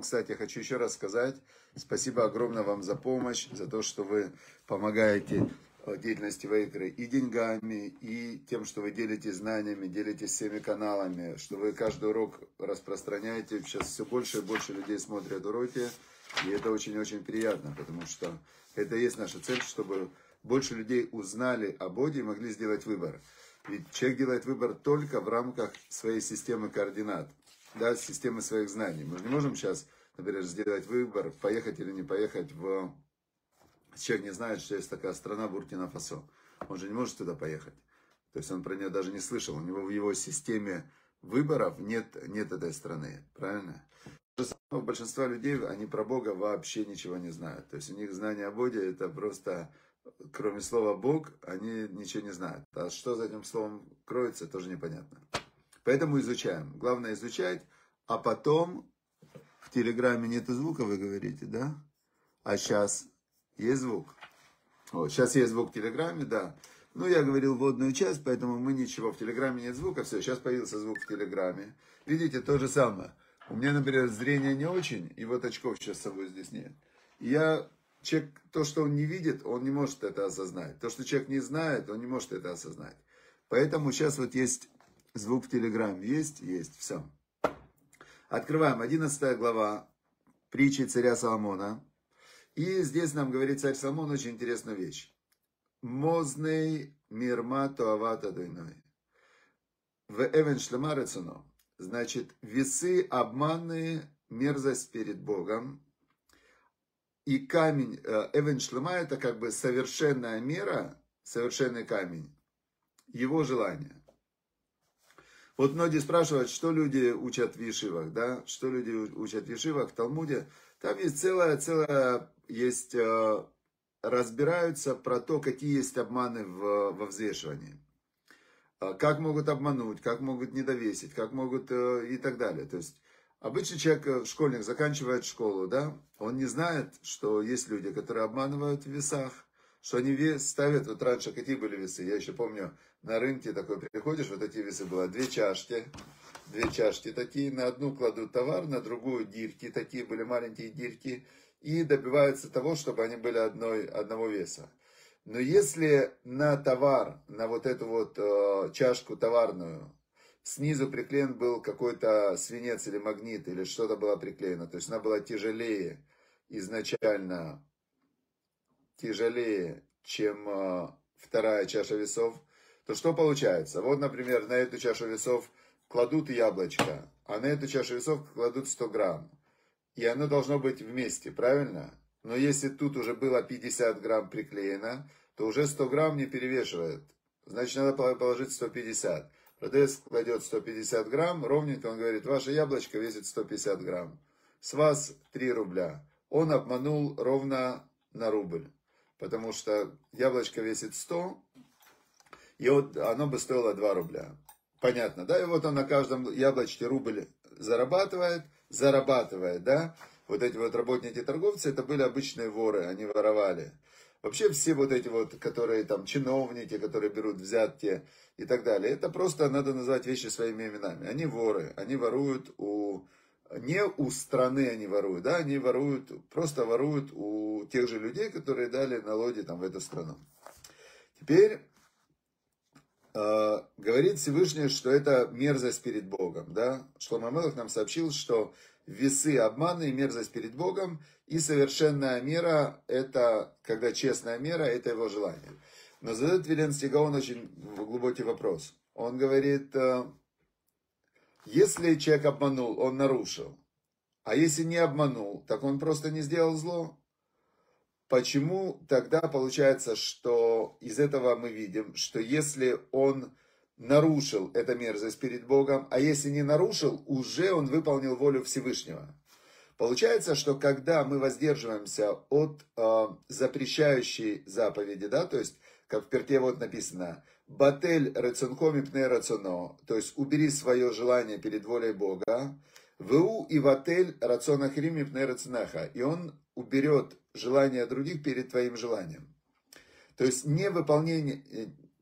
Кстати, хочу еще раз сказать, спасибо огромное вам за помощь, за то, что вы помогаете деятельности Вейкры и деньгами, и тем, что вы делитесь знаниями, делитесь всеми каналами, что вы каждый урок распространяете. Сейчас все больше и больше людей смотрят уроки, и это очень-очень приятно, потому что это и есть наша цель, чтобы больше людей узнали о Боге и могли сделать выбор. Ведь человек делает выбор только в рамках своей системы координат, да, системы своих знаний. Мы же не можем сейчас, например, сделать выбор, поехать или не поехать в Человек не знает, что есть такая страна Буркина-Фасо. Он же не может туда поехать. То есть он про нее даже не слышал. У него в его системе выборов нет, нет этой страны. Правильно? У большинства людей, они про Бога вообще ничего не знают. То есть у них знание о Боге это просто, кроме слова Бог, они ничего не знают. А что за этим словом кроется, тоже непонятно. Поэтому изучаем. Главное изучать, а потом в Телеграме нет звука, вы говорите, да? А сейчас есть звук? Вот, сейчас есть звук в Телеграме, да. Ну, я говорил вводную часть, поэтому мы ничего. В Телеграме нет звука, все, сейчас появился звук в Телеграме. Видите, то же самое. У меня, например, зрение не очень, и вот очков сейчас с собой здесь нет. я, человек, то, что он не видит, он не может это осознать. То, что человек не знает, он не может это осознать. Поэтому сейчас вот есть звук в Телеграме. Есть? Есть, все. Открываем 11 глава притчи царя Соломона. И здесь нам говорит царь Соломон очень интересную вещь. Мозней мирма туавата дойной. В эвен шлема. Значит, весы обманные, мерзость перед Богом. И камень, э, эвен шлема, это как бы совершенная мера, совершенный камень, его желание. Вот многие спрашивают, что люди учат в Ешивах, да, что люди учат в Ешивах, в Талмуде. Там есть целая, целая есть, э, разбираются про то, какие есть обманы в, во взвешивании. А как могут обмануть, как могут недовесить, как могут э, и так далее. То есть обычный человек, э, школьник, заканчивает школу, да, он не знает, что есть люди, которые обманывают в весах, что они вес ставят, вот раньше какие были весы, я еще помню, на рынке такой приходишь, вот такие весы было, две чашки, две чашки такие, на одну кладут товар, на другую дирки, такие были маленькие дирки, и добиваются того, чтобы они были одной, одного веса. Но если на товар, на вот эту вот э, чашку товарную, снизу приклеен был какой-то свинец или магнит, или что-то было приклеено, то есть она была тяжелее изначально, тяжелее, чем э, вторая чаша весов, то что получается? Вот, например, на эту чашу весов кладут яблочко, а на эту чашу весов кладут 100 грамм и оно должно быть вместе, правильно? Но если тут уже было 50 грамм приклеено, то уже 100 грамм не перевешивает. Значит, надо положить 150. Продавец кладет 150 грамм, ровненько он говорит, ваше яблочко весит 150 грамм. С вас 3 рубля. Он обманул ровно на рубль. Потому что яблочко весит 100, и вот оно бы стоило 2 рубля. Понятно, да? И вот он на каждом яблочке рубль зарабатывает, зарабатывает, да, вот эти вот работники-торговцы, это были обычные воры, они воровали. Вообще все вот эти вот, которые там чиновники, которые берут взятки и так далее, это просто надо назвать вещи своими именами. Они воры, они воруют у, не у страны они воруют, да, они воруют, просто воруют у тех же людей, которые дали налоги там в эту страну. Теперь э, говорит Всевышний, что это мерзость перед Богом, да. Шлома Мелах нам сообщил, что весы обмана и мерзость перед Богом, и совершенная мера, это, когда честная мера, это его желание. Но задает Вилен Стигаон очень глубокий вопрос. Он говорит, э, если человек обманул, он нарушил. А если не обманул, так он просто не сделал зло. Почему тогда получается, что из этого мы видим, что если он нарушил эту мерзость перед Богом, а если не нарушил, уже он выполнил волю Всевышнего. Получается, что когда мы воздерживаемся от э, запрещающей заповеди, да, то есть, как в перте вот написано, «Батель рацункоми пне рацуно», то есть, убери свое желание перед волей Бога, «Ву и ватель рацонахрими пне рацунаха», и он уберет желание других перед твоим желанием. То есть, не выполнение,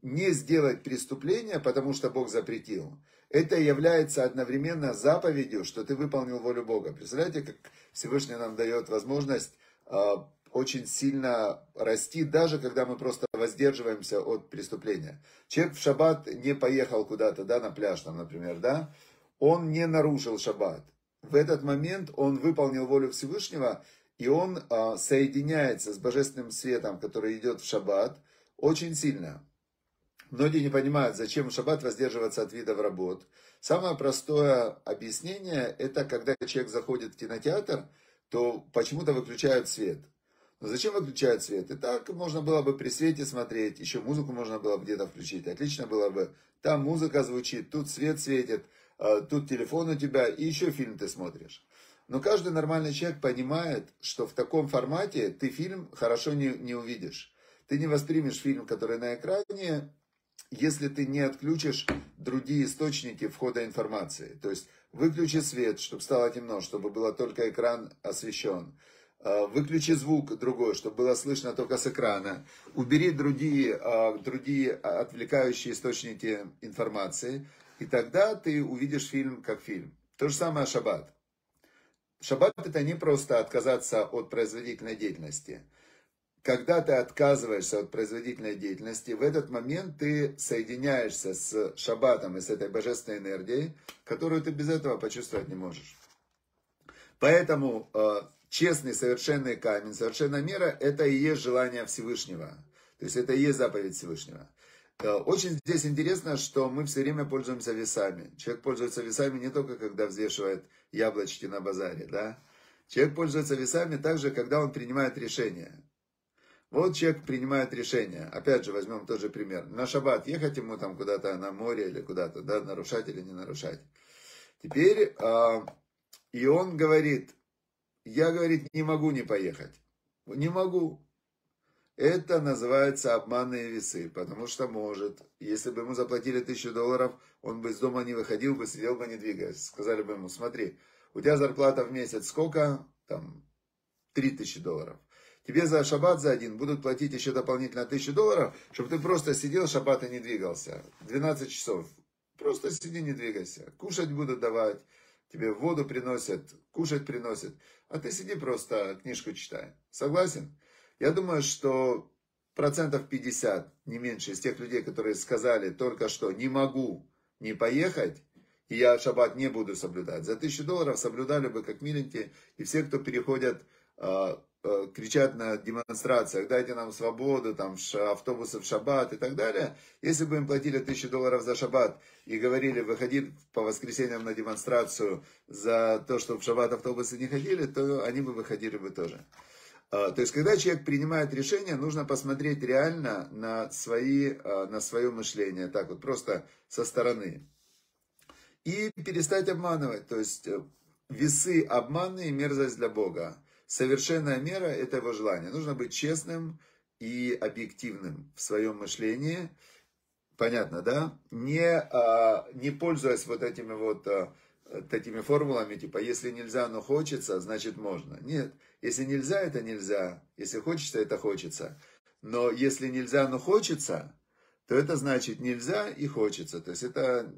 не сделать преступление, потому что Бог запретил, это является одновременно заповедью, что ты выполнил волю Бога. Представляете, как Всевышний нам дает возможность а, очень сильно расти, даже когда мы просто воздерживаемся от преступления. Человек в шаббат не поехал куда-то, да, на пляж, там, например, да, он не нарушил шаббат. В этот момент он выполнил волю Всевышнего, и он а, соединяется с божественным светом, который идет в шаббат, очень сильно. Многие не понимают, зачем в шаббат воздерживаться от видов работ. Самое простое объяснение, это когда человек заходит в кинотеатр, то почему-то выключают свет. Но зачем выключают свет? И так можно было бы при свете смотреть, еще музыку можно было бы где-то включить. Отлично было бы. Там музыка звучит, тут свет светит, а, тут телефон у тебя, и еще фильм ты смотришь. Но каждый нормальный человек понимает, что в таком формате ты фильм хорошо не, не увидишь. Ты не воспримешь фильм, который на экране, если ты не отключишь другие источники входа информации. То есть выключи свет, чтобы стало темно, чтобы было только экран освещен. А, выключи звук другой, чтобы было слышно только с экрана. Убери другие, а, другие отвлекающие источники информации. И тогда ты увидишь фильм как фильм. То же самое шаббат. Шаббат это не просто отказаться от производительной деятельности. Когда ты отказываешься от производительной деятельности, в этот момент ты соединяешься с шаббатом и с этой божественной энергией, которую ты без этого почувствовать не можешь. Поэтому э, честный совершенный камень, совершенная мера, это и есть желание Всевышнего. То есть это и есть заповедь Всевышнего. Э, очень здесь интересно, что мы все время пользуемся весами. Человек пользуется весами не только когда взвешивает яблочки на базаре, да? Человек пользуется весами также, когда он принимает решение. Вот человек принимает решение. Опять же, возьмем тот же пример. На шаббат ехать ему там куда-то на море или куда-то, да, нарушать или не нарушать. Теперь, э, и он говорит, я, говорит, не могу не поехать. Не могу. Это называется обманные весы, потому что может, если бы ему заплатили тысячу долларов, он бы из дома не выходил бы, сидел бы не двигаясь. Сказали бы ему, смотри, у тебя зарплата в месяц сколько? Там, три тысячи долларов. Тебе за шаббат за один будут платить еще дополнительно тысячу долларов, чтобы ты просто сидел, шаббат и не двигался. 12 часов. Просто сиди, не двигайся. Кушать будут давать, тебе воду приносят, кушать приносят. А ты сиди просто, книжку читай. Согласен? Я думаю, что процентов 50, не меньше, из тех людей, которые сказали только что «не могу не поехать», и я шаббат не буду соблюдать. За тысячу долларов соблюдали бы как миленькие, и все, кто переходят, э, кричат на демонстрациях, дайте нам свободу, там автобусы в шаббат и так далее. Если бы им платили тысячу долларов за шаббат и говорили, выходи по воскресеньям на демонстрацию за то, что в шаббат автобусы не ходили, то они бы выходили бы тоже. А, то есть, когда человек принимает решение, нужно посмотреть реально на, свои, а, на свое мышление, так вот, просто со стороны. И перестать обманывать. То есть, э, весы обманные, мерзость для Бога. Совершенная мера – это его желание. Нужно быть честным и объективным в своем мышлении. Понятно, да? Не, а, не пользуясь вот этими вот такими формулами, типа, если нельзя, но хочется, значит можно. Нет, если нельзя, это нельзя. Если хочется, это хочется. Но если нельзя, но хочется, то это значит нельзя и хочется. То есть это,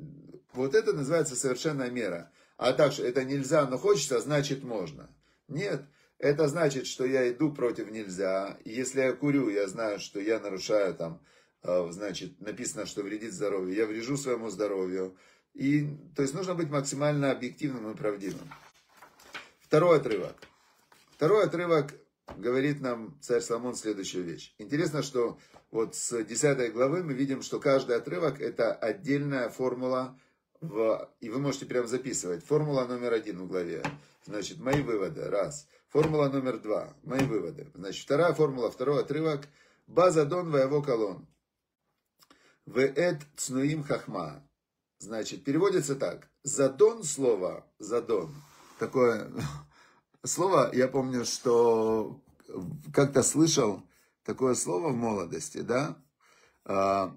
вот это называется совершенная мера. А так что это нельзя, но хочется, значит можно. Нет, это значит, что я иду против нельзя. И если я курю, я знаю, что я нарушаю там, э, значит, написано, что вредит здоровью. Я врежу своему здоровью. И, то есть нужно быть максимально объективным и правдивым. Второй отрывок. Второй отрывок говорит нам царь Соломон следующую вещь. Интересно, что вот с 10 главы мы видим, что каждый отрывок это отдельная формула, в, и вы можете прям записывать. Формула номер один в главе. Значит, мои выводы. Раз. Формула номер два. Мои выводы. Значит, вторая формула, второй отрывок. База дон воево колон. Веэт цнуим хахма. Значит, переводится так. Задон слово, задон. Такое слово, я помню, что как-то слышал такое слово в молодости, да? А,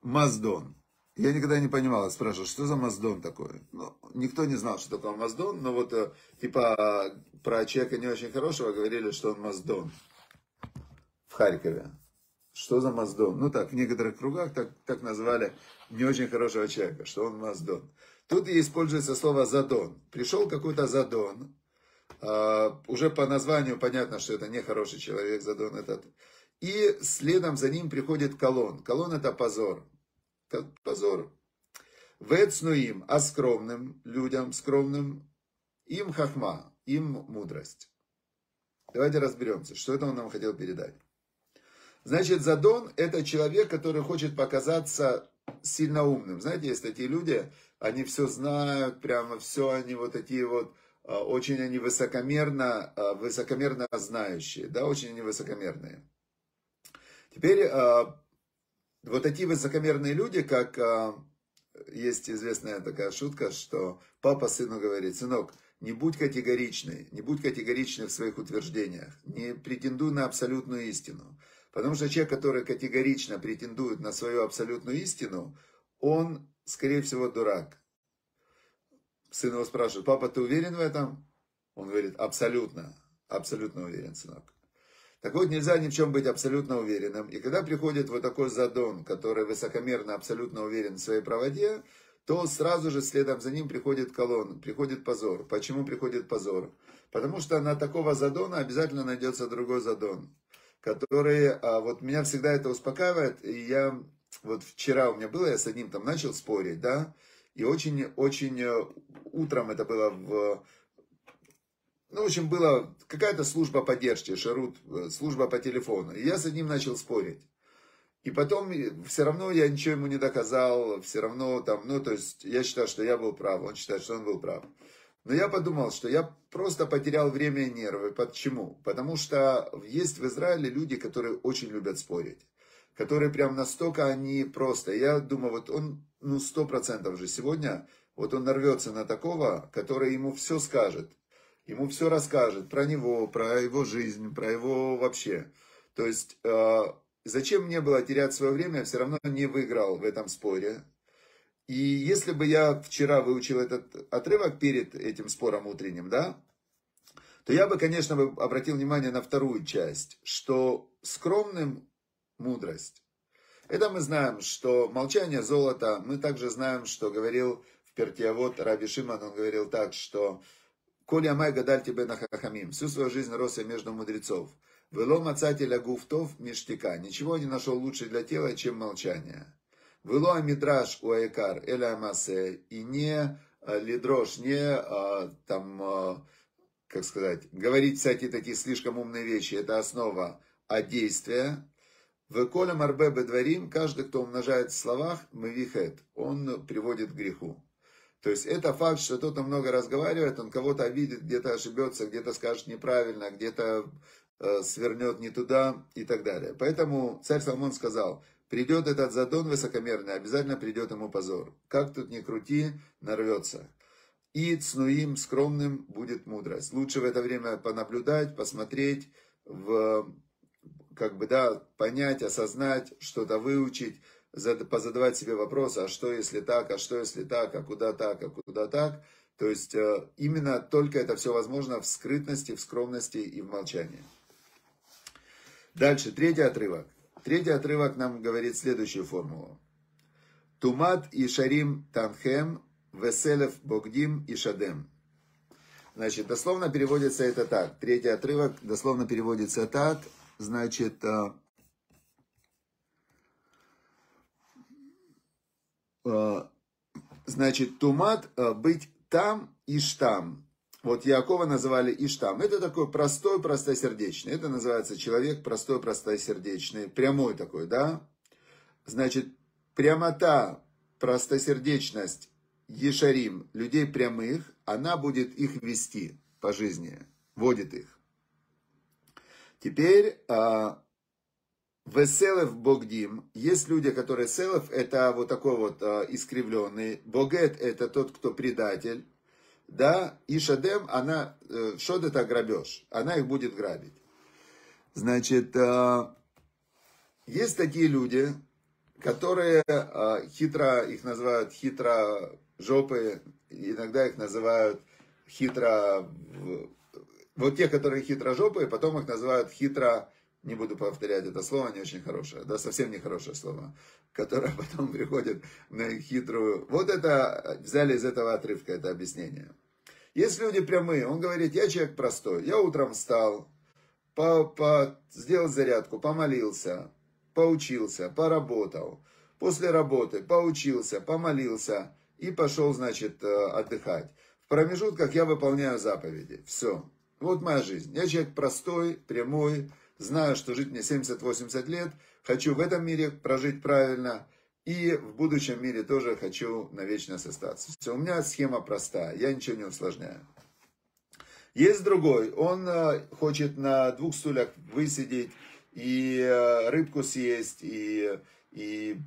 Маздон. Я никогда не понимал, спрашивал, что за Маздон такое? Ну, никто не знал, что такое Маздон, но вот э, типа про человека не очень хорошего говорили, что он Маздон в Харькове. Что за Маздон? Ну так, в некоторых кругах так, так назвали не очень хорошего человека, что он маздон. Тут и используется слово задон. Пришел какой-то задон, а, уже по названию понятно, что это не хороший человек, задон этот. И следом за ним приходит колон. Колон это позор. Позор. Вецнуим, а скромным людям, скромным, им хахма, им мудрость. Давайте разберемся, что это он нам хотел передать. Значит, задон – это человек, который хочет показаться сильно умным. Знаете, есть такие люди, они все знают, прямо все, они вот такие вот, а, очень они высокомерно, а, высокомерно знающие, да, очень они высокомерные. Теперь а, вот такие высокомерные люди, как есть известная такая шутка, что папа сыну говорит, сынок, не будь категоричный, не будь категоричный в своих утверждениях, не претендуй на абсолютную истину. Потому что человек, который категорично претендует на свою абсолютную истину, он, скорее всего, дурак. Сын его спрашивает, папа, ты уверен в этом? Он говорит, абсолютно, абсолютно уверен, сынок. Так вот, нельзя ни в чем быть абсолютно уверенным. И когда приходит вот такой задон, который высокомерно, абсолютно уверен в своей правоте, то сразу же следом за ним приходит колонн, приходит позор. Почему приходит позор? Потому что на такого задона обязательно найдется другой задон которые, а, вот меня всегда это успокаивает, и я, вот вчера у меня было, я с одним там начал спорить, да, и очень-очень э, утром это было в, ну, в общем, была какая-то служба поддержки, Шарут, э, служба по телефону, и я с одним начал спорить. И потом все равно я ничего ему не доказал, все равно там, ну, то есть я считаю, что я был прав, он считает, что он был прав. Но я подумал, что я просто потерял время и нервы. Почему? Потому что есть в Израиле люди, которые очень любят спорить. Которые прям настолько они просто. Я думаю, вот он, ну, сто процентов же сегодня, вот он нарвется на такого, который ему все скажет. Ему все расскажет про него, про его жизнь, про его вообще. То есть, э, зачем мне было терять свое время, я все равно не выиграл в этом споре. И если бы я вчера выучил этот отрывок перед этим спором утренним, да, то я бы, конечно, бы обратил внимание на вторую часть, что скромным мудрость. Это мы знаем, что молчание золота, мы также знаем, что говорил в Пертиавод Раби Шиман, он говорил так, что «Коль ямай гадаль тебе на хахамим», всю свою жизнь рос я между мудрецов. «Вело мацателя гуфтов миштика», ничего не нашел лучше для тела, чем молчание. Вело мидраш у Айкар эля масе. И не э, лидрош, не э, там, э, как сказать, говорить всякие такие слишком умные вещи. Это основа, а действия. В коле марбе бедварим, каждый, кто умножает в словах, мавихет, он приводит к греху. То есть это факт, что кто-то много разговаривает, он кого-то обидит, где-то ошибется, где-то скажет неправильно, где-то э, свернет не туда и так далее. Поэтому царь Соломон сказал, Придет этот задон высокомерный, обязательно придет ему позор. Как тут ни крути, нарвется. И цнуим, скромным, будет мудрость. Лучше в это время понаблюдать, посмотреть, в, как бы, да, понять, осознать, что-то выучить, позадавать себе вопросы, а что если так, а что если так, а куда так, а куда так. То есть э, именно только это все возможно в скрытности, в скромности и в молчании. Дальше, третий отрывок. Третий отрывок нам говорит следующую формулу. Тумат и Шарим Танхем, Веселев Богдим и Шадем. Значит, дословно переводится это так. Третий отрывок дословно переводится так. Значит, э, э, значит, тумат э, быть там и штам. Вот Якова называли Иштам. Это такой простой, простосердечный. Это называется человек простой, простосердечный. Прямой такой, да? Значит, прямота, простосердечность Ешарим, людей прямых, она будет их вести по жизни, водит их. Теперь а, Веселев Богдим. Есть люди, которые селев, это вот такой вот а, искривленный. Богет это тот, кто предатель да, и Шадем, она, э, Шод это грабеж, она их будет грабить. Значит, э, есть такие люди, которые э, хитро, их называют хитро жопы, иногда их называют хитро, вот те, которые хитро жопы, потом их называют хитро не буду повторять это слово, не очень хорошее, да, совсем не хорошее слово, которое потом приходит на хитрую. Вот это взяли из этого отрывка, это объяснение. Есть люди прямые, он говорит, я человек простой, я утром встал, по, по, сделал зарядку, помолился, поучился, поработал, после работы поучился, помолился и пошел, значит, э, отдыхать. В промежутках я выполняю заповеди, все. Вот моя жизнь. Я человек простой, прямой, знаю, что жить мне 70-80 лет, хочу в этом мире прожить правильно, и в будущем мире тоже хочу навечно остаться. Все, у меня схема простая, я ничего не усложняю. Есть другой, он э, хочет на двух стульях высидеть, и э, рыбку съесть, и, и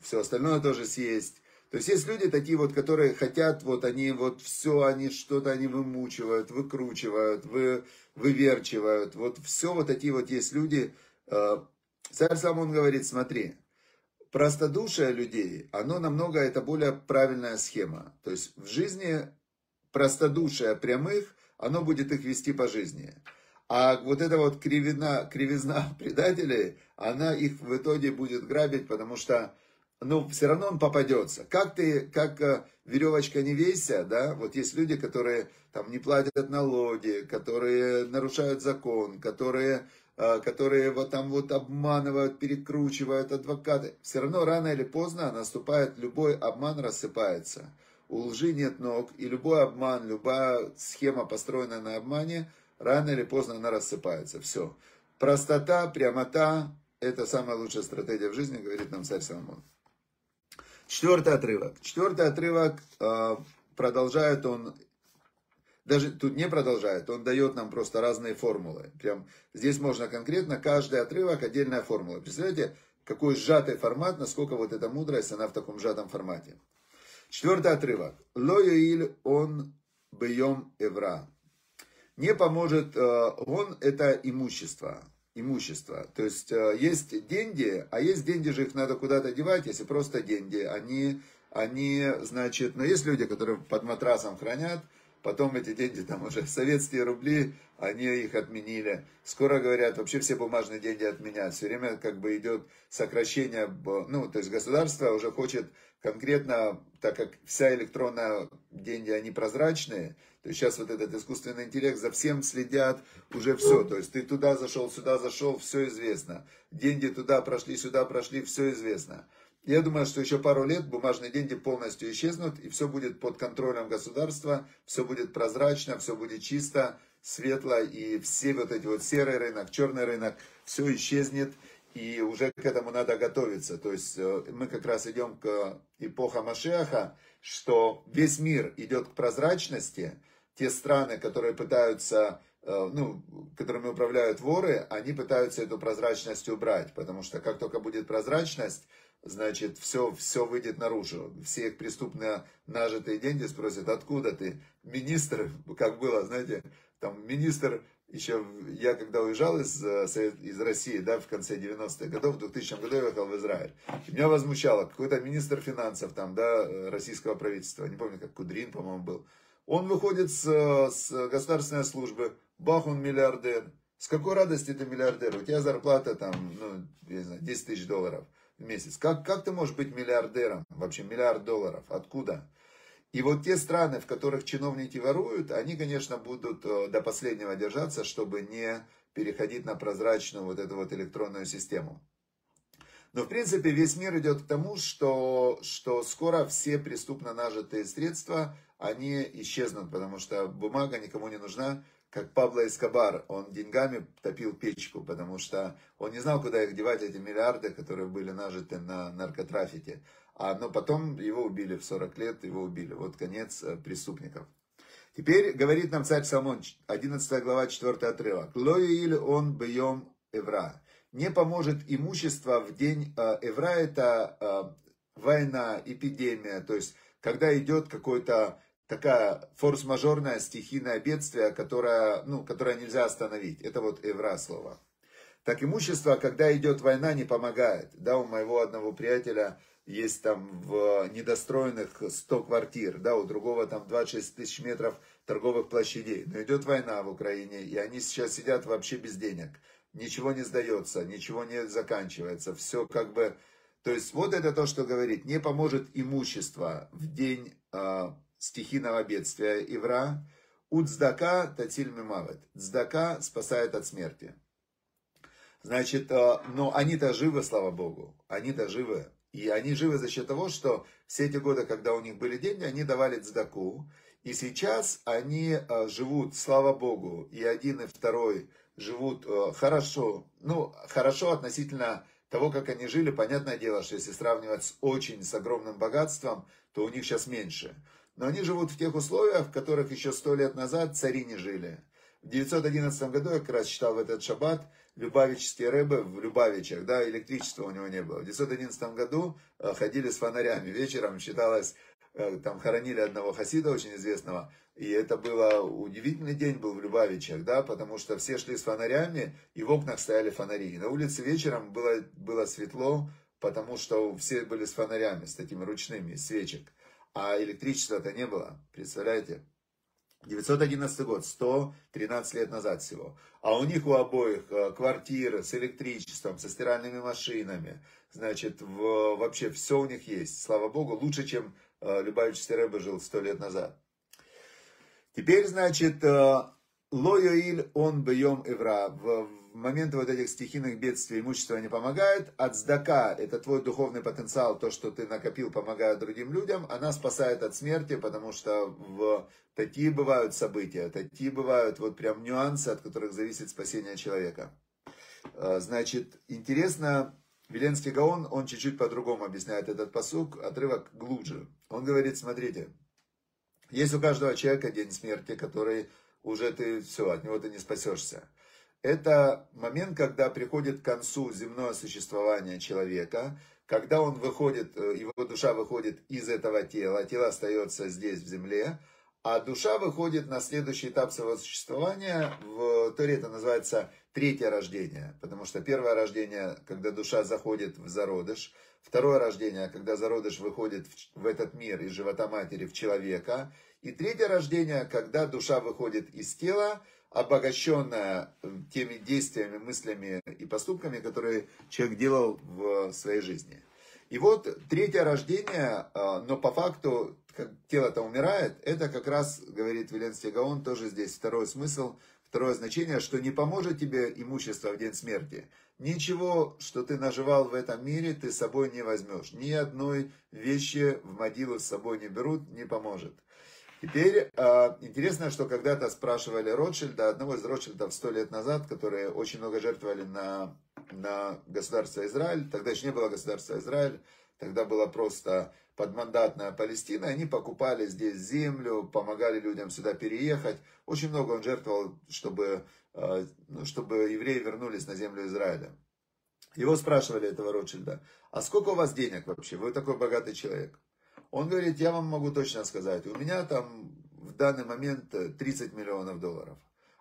все остальное тоже съесть. То есть есть люди такие вот, которые хотят, вот они вот все, они что-то они вымучивают, выкручивают, вы, выверчивают. Вот все вот такие вот есть люди. Э, царь сам он говорит, смотри, простодушие людей, оно намного, это более правильная схема. То есть в жизни простодушие прямых, оно будет их вести по жизни. А вот эта вот кривизна, кривизна предателей, она их в итоге будет грабить, потому что ну, все равно он попадется. Как ты, как э, веревочка не вейся, да, вот есть люди, которые там не платят налоги, которые нарушают закон, которые, э, которые вот там вот обманывают, перекручивают адвокаты. Все равно рано или поздно наступает, любой обман рассыпается. У лжи нет ног, и любой обман, любая схема, построенная на обмане, рано или поздно она рассыпается. Все. Простота, прямота – это самая лучшая стратегия в жизни, говорит нам царь Соломон. Четвертый отрывок. Четвертый отрывок э, продолжает он, даже тут не продолжает, он дает нам просто разные формулы. Прям здесь можно конкретно, каждый отрывок отдельная формула. Представляете, какой сжатый формат, насколько вот эта мудрость, она в таком сжатом формате. Четвертый отрывок. Лоюиль он бьем евра. Не поможет, э, он это имущество имущество. То есть э, есть деньги, а есть деньги же их надо куда-то девать, если просто деньги. Они, они, значит, но есть люди, которые под матрасом хранят, потом эти деньги, там уже советские рубли, они их отменили. Скоро говорят, вообще все бумажные деньги отменят. Все время как бы идет сокращение, ну, то есть государство уже хочет конкретно, так как вся электронная деньги, они прозрачные, то есть сейчас вот этот искусственный интеллект за всем следят, уже все. То есть ты туда зашел, сюда зашел, все известно. Деньги туда прошли, сюда прошли, все известно. Я думаю, что еще пару лет бумажные деньги полностью исчезнут, и все будет под контролем государства, все будет прозрачно, все будет чисто, светло, и все вот эти вот серый рынок, черный рынок, все исчезнет, и уже к этому надо готовиться. То есть э, мы как раз идем к эпоха Машеха, что весь мир идет к прозрачности, те страны, которые пытаются, э, ну, которыми управляют воры, они пытаются эту прозрачность убрать, потому что как только будет прозрачность, значит, все, все выйдет наружу. Все их преступно нажитые деньги спросят, откуда ты? Министр, как было, знаете, там министр, еще я когда уезжал из, э, из России, да, в конце 90-х годов, в 2000 году я уехал в Израиль. И меня возмущало, какой-то министр финансов там, да, российского правительства, не помню, как Кудрин, по-моему, был. Он выходит с, с государственной службы, бах, он миллиардер. С какой радости ты миллиардер? У тебя зарплата там, ну, я знаю, 10 тысяч долларов месяц. Как, как ты можешь быть миллиардером? Вообще миллиард долларов. Откуда? И вот те страны, в которых чиновники воруют, они, конечно, будут э, до последнего держаться, чтобы не переходить на прозрачную вот эту вот электронную систему. Но, в принципе, весь мир идет к тому, что, что скоро все преступно нажитые средства, они исчезнут, потому что бумага никому не нужна. Как Пабло Эскобар, он деньгами топил печку, потому что он не знал, куда их девать, эти миллиарды, которые были нажиты на наркотрафике. А, но потом его убили в 40 лет, его убили. Вот конец э, преступников. Теперь говорит нам царь Соломон, 11 глава, 4 отрывок. Лоюиль он бьем евра. Не поможет имущество в день э, евра, это э, война, эпидемия, то есть когда идет какой-то такая форс-мажорное стихийное бедствие, которое, ну, которое нельзя остановить. Это вот евра слово. Так имущество, когда идет война, не помогает. Да, у моего одного приятеля есть там в недостроенных 100 квартир, да, у другого там 26 тысяч метров торговых площадей. Но идет война в Украине, и они сейчас сидят вообще без денег. ничего не сдается, ничего не заканчивается, все как бы... То есть вот это то, что говорит, не поможет имущество в день э, стихийного бедствия Ивра, Уцдака татиль мимавет. Цдака спасает от смерти. Значит, э, но они-то живы, слава Богу. Они-то живы. И они живы за счет того, что все эти годы, когда у них были деньги, они давали цдаку. И сейчас они э, живут, слава Богу, и один, и второй живут э, хорошо. Ну, хорошо относительно того, как они жили. Понятное дело, что если сравнивать с очень, с огромным богатством, то у них сейчас меньше. Но они живут в тех условиях, в которых еще сто лет назад цари не жили. В 911 году я как раз читал в этот шаббат Любавические рыбы в Любавичах, да, электричества у него не было. В 911 году э, ходили с фонарями. Вечером считалось, э, там хоронили одного хасида очень известного, и это было удивительный день был в Любавичах, да, потому что все шли с фонарями, и в окнах стояли фонари. И на улице вечером было, было светло, потому что все были с фонарями, с такими ручными, свечек. А электричества-то не было, представляете? 911 год, 113 лет назад всего. А у них у обоих э, квартиры с электричеством, со стиральными машинами. Значит, в, вообще все у них есть. Слава Богу, лучше, чем э, Любавичский Рэбе жил 100 лет назад. Теперь, значит, э, Лоyoиль он бьем Ивра. В, в моменты вот этих стихийных бедствий имущество не помогает. От сдака, это твой духовный потенциал, то, что ты накопил, помогая другим людям, она спасает от смерти, потому что в такие бывают события, такие бывают вот прям нюансы, от которых зависит спасение человека. Э, значит, интересно, Веленский Гаон, он чуть-чуть по-другому объясняет этот посук, отрывок глубже. Он говорит, смотрите, есть у каждого человека день смерти, который уже ты, все, от него ты не спасешься. Это момент, когда приходит к концу земное существование человека, когда он выходит, э, его душа выходит из этого тела, тело остается здесь, в земле, а душа выходит на следующий этап своего существования, в Торе это называется третье рождение, потому что первое рождение, когда душа заходит в зародыш, второе рождение, когда зародыш выходит в этот мир из живота матери в человека, и третье рождение, когда душа выходит из тела, обогащенная э, теми действиями, мыслями и поступками, которые человек делал в своей жизни. И вот третье рождение, э, но по факту тело-то умирает, это как раз, говорит Веленский Гаон, тоже здесь второй смысл, второе значение, что не поможет тебе имущество в день смерти. Ничего, что ты наживал в этом мире, ты с собой не возьмешь. Ни одной вещи в могилу с собой не берут, не поможет. Теперь э, интересно, что когда-то спрашивали Ротшильда, одного из Ротшильдов сто лет назад, которые очень много жертвовали на, на государство Израиль. Тогда еще не было государства Израиль, тогда была просто подмандатная Палестина. Они покупали здесь землю, помогали людям сюда переехать. Очень много он жертвовал, чтобы, э, ну, чтобы евреи вернулись на землю Израиля. Его спрашивали, этого Ротшильда, а сколько у вас денег вообще? Вы такой богатый человек. Он говорит, я вам могу точно сказать, у меня там в данный момент 30 миллионов долларов.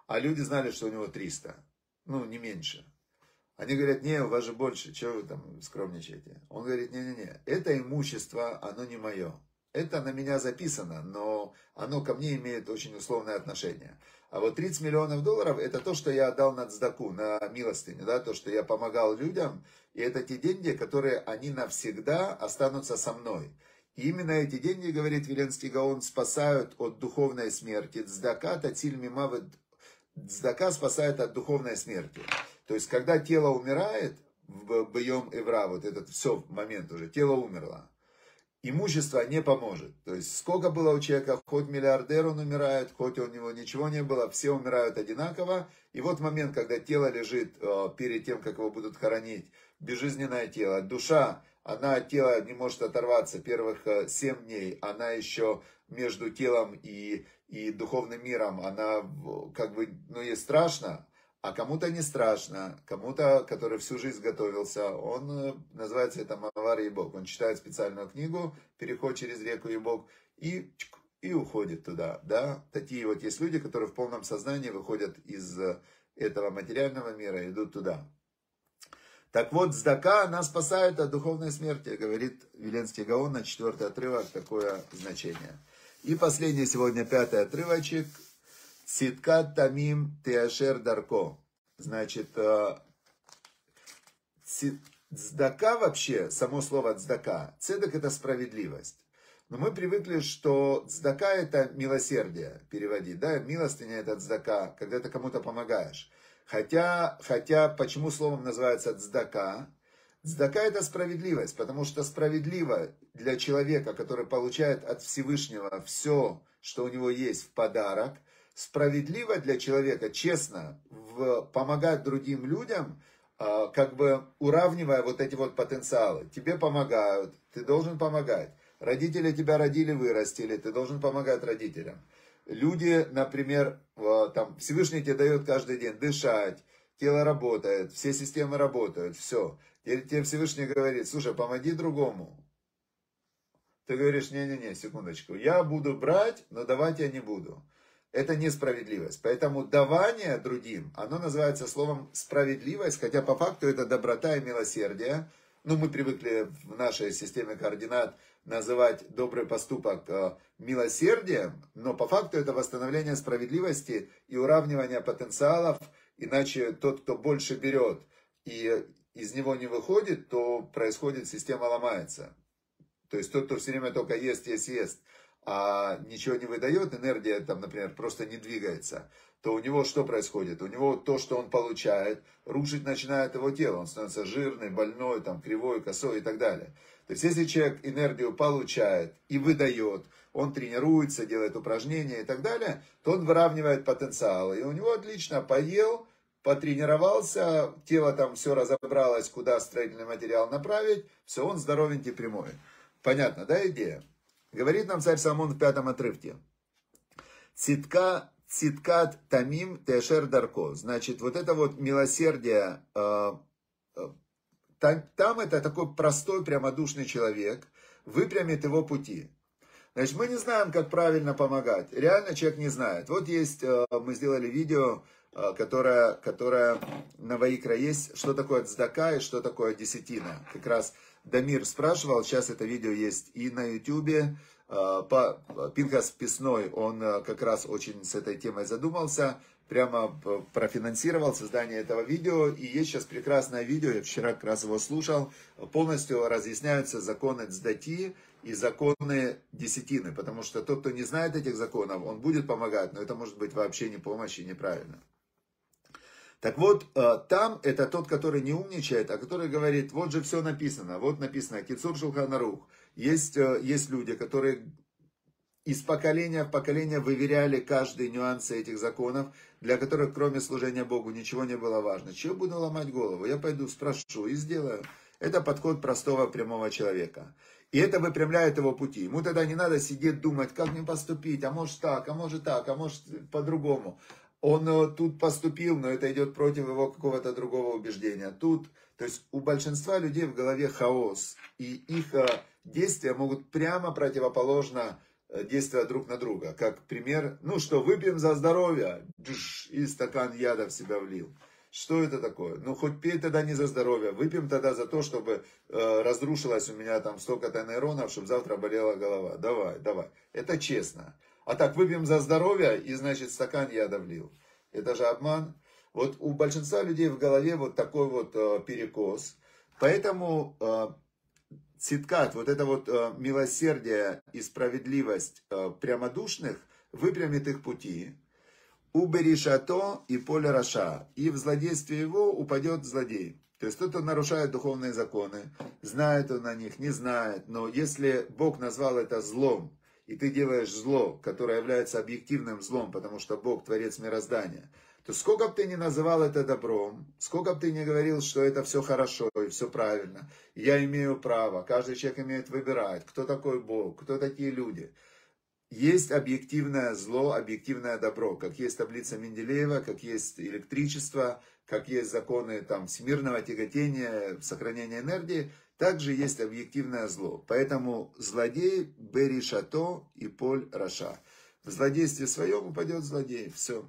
А люди знали, что у него 300. Ну, не меньше. Они говорят, не, у вас же больше, чего вы там скромничаете? Он говорит, не-не-не, это имущество, оно не мое. Это на меня записано, но оно ко мне имеет очень условное отношение. А вот 30 миллионов долларов, это то, что я отдал на цдаку, на милостыню, да, то, что я помогал людям, и это те деньги, которые они навсегда останутся со мной. И именно эти деньги, говорит Веленский Гаон, спасают от духовной смерти. Цдака тациль мимавы Цдака спасает от духовной смерти. То есть, когда тело умирает, в боем Эвра, вот этот все момент уже, тело умерло, имущество не поможет. То есть, сколько было у человека, хоть миллиардер он умирает, хоть у него ничего не было, все умирают одинаково. И вот момент, когда тело лежит э, перед тем, как его будут хоронить, безжизненное тело, душа она от тела не может оторваться первых э, семь дней, она еще между телом и, и духовным миром, она как бы, ну, ей страшно, а кому-то не страшно, кому-то, который всю жизнь готовился, он, э, называется это Мавар Ебок, он читает специальную книгу, переход через реку Ебок, и, и уходит туда, да. Такие вот есть люди, которые в полном сознании выходят из э, этого материального мира, идут туда. Так вот, сдака, она спасает от духовной смерти, говорит Веленский Гаон на четвертый отрывок, такое значение. И последний сегодня пятый отрывочек. Ситка тамим теашер дарко. Значит, цдака вообще, само слово цдака, цедок это справедливость. Но мы привыкли, что цдака это милосердие переводить, да, милостыня это цдака, когда ты кому-то помогаешь. Хотя, хотя, почему словом называется цдака? Цдака это справедливость, потому что справедливо для человека, который получает от Всевышнего все, что у него есть в подарок, справедливо для человека, честно, в, помогать другим людям, а, как бы уравнивая вот эти вот потенциалы. Тебе помогают, ты должен помогать. Родители тебя родили, вырастили, ты должен помогать родителям. Люди, например, там Всевышний тебе дает каждый день дышать, тело работает, все системы работают, все. Теперь тебе Всевышний говорит, слушай, помоги другому. Ты говоришь, не-не-не, секундочку, я буду брать, но давать я не буду. Это несправедливость. Поэтому давание другим, оно называется словом справедливость, хотя по факту это доброта и милосердие. Ну, мы привыкли в нашей системе координат называть добрый поступок э, милосердием, но по факту это восстановление справедливости и уравнивание потенциалов, иначе тот, кто больше берет и из него не выходит, то происходит, система ломается. То есть тот, кто все время только ест, ест, ест, а ничего не выдает, энергия там, например, просто не двигается, то у него что происходит? У него то, что он получает, рушить начинает его тело. Он становится жирный, больной, там, кривой, косой и так далее. То есть, если человек энергию получает и выдает, он тренируется, делает упражнения и так далее, то он выравнивает потенциал. И у него отлично поел, потренировался, тело там все разобралось, куда строительный материал направить, все, он здоровенький прямой. Понятно, да, идея? Говорит нам царь Самон в пятом отрывке. Цитка, циткат тамим тешер дарко. Значит, вот это вот милосердие, э, э, там, там это такой простой, прямодушный человек, выпрямит его пути. Значит, мы не знаем, как правильно помогать. Реально человек не знает. Вот есть, э, мы сделали видео, Э, которая, которая на Ваикра есть, что такое цдака и что такое десятина. Как раз Дамир спрашивал, сейчас это видео есть и на ютюбе. Э, Пинхас Песной, он э, как раз очень с этой темой задумался, прямо профинансировал создание этого видео. И есть сейчас прекрасное видео, я вчера как раз его слушал, полностью разъясняются законы цдати и законы десятины. Потому что тот, кто не знает этих законов, он будет помогать, но это может быть вообще не помощь и неправильно. Так вот, э, там это тот, который не умничает, а который говорит, вот же все написано, вот написано, Кицур Шулханарух. Есть, э, есть люди, которые из поколения в поколение выверяли каждый нюанс этих законов, для которых кроме служения Богу ничего не было важно. Чего буду ломать голову? Я пойду спрошу и сделаю. Это подход простого прямого человека. И это выпрямляет его пути. Ему тогда не надо сидеть думать, как мне поступить, а может так, а может так, а может по-другому он э, тут поступил, но это идет против его какого-то другого убеждения. Тут, то есть у большинства людей в голове хаос, и их э, действия могут прямо противоположно э, действия друг на друга. Как пример, ну что, выпьем за здоровье, и стакан яда в себя влил. Что это такое? Ну, хоть пей тогда не за здоровье, выпьем тогда за то, чтобы э, разрушилось у меня там столько-то нейронов, чтобы завтра болела голова. Давай, давай. Это честно. А так выпьем за здоровье и, значит, стакан яда влил. Это же обман. Вот у большинства людей в голове вот такой вот э, перекос. Поэтому э, циткат, вот это вот э, милосердие и справедливость э, прямодушных выпрямит их пути. Уберишато и поле раша. И в злодействе его упадет злодей. То есть тот, кто нарушает духовные законы, знает он о них, не знает. Но если Бог назвал это злом, и ты делаешь зло, которое является объективным злом, потому что Бог творец мироздания, то сколько бы ты ни называл это добром, сколько бы ты ни говорил, что это все хорошо и все правильно, я имею право, каждый человек имеет выбирать, кто такой Бог, кто такие люди. Есть объективное зло, объективное добро, как есть таблица Менделеева, как есть электричество, как есть законы там, всемирного тяготения, сохранения энергии, также есть объективное зло. Поэтому злодей Бери Шато и Поль Раша. В злодействе своем упадет злодей. Все.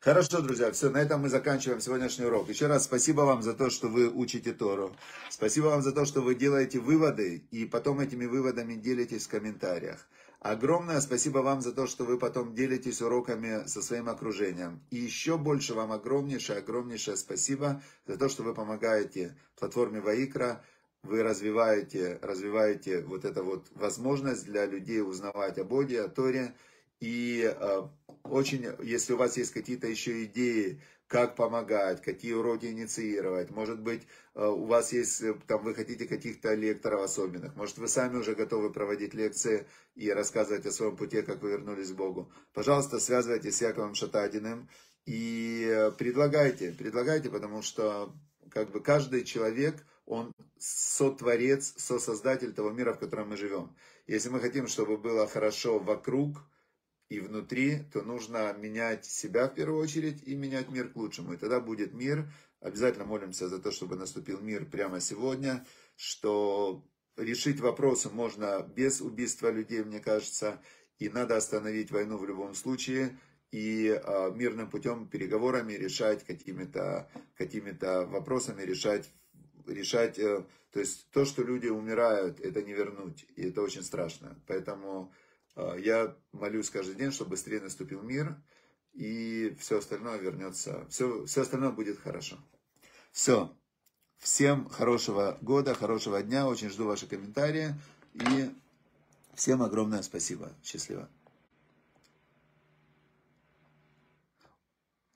Хорошо, друзья, все, на этом мы заканчиваем сегодняшний урок. Еще раз спасибо вам за то, что вы учите Тору. Спасибо вам за то, что вы делаете выводы, и потом этими выводами делитесь в комментариях. Огромное спасибо вам за то, что вы потом делитесь уроками со своим окружением. И еще больше вам огромнейшее, огромнейшее спасибо за то, что вы помогаете платформе Ваикра, вы развиваете, развиваете вот эту вот возможность для людей узнавать о Боге, о Торе. И э, очень, если у вас есть какие-то еще идеи, как помогать, какие уроки инициировать. Может быть, э, у вас есть, э, там, вы хотите каких-то лекторов особенных. Может, вы сами уже готовы проводить лекции и рассказывать о своем пути, как вы вернулись к Богу. Пожалуйста, связывайтесь с Яковом Шатадиным и э, предлагайте, предлагайте, потому что как бы каждый человек, он сотворец, сосоздатель того мира, в котором мы живем. Если мы хотим, чтобы было хорошо вокруг, и внутри, то нужно менять себя в первую очередь и менять мир к лучшему. И тогда будет мир. Обязательно молимся за то, чтобы наступил мир прямо сегодня, что решить вопросы можно без убийства людей, мне кажется, и надо остановить войну в любом случае и э, мирным путем, переговорами решать какими-то какими вопросами, решать, решать э, то есть то, что люди умирают, это не вернуть, и это очень страшно. Поэтому я молюсь каждый день, чтобы быстрее наступил мир, и все остальное вернется, все, все остальное будет хорошо. Все. Всем хорошего года, хорошего дня, очень жду ваши комментарии, и всем огромное спасибо. Счастливо.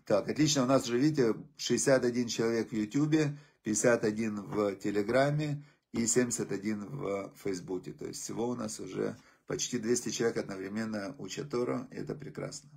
Так, отлично, у нас уже, видите, 61 человек в Ютубе, 51 в Телеграме и 71 в Фейсбуке. То есть всего у нас уже Почти 200 человек одновременно учат Тору, и это прекрасно.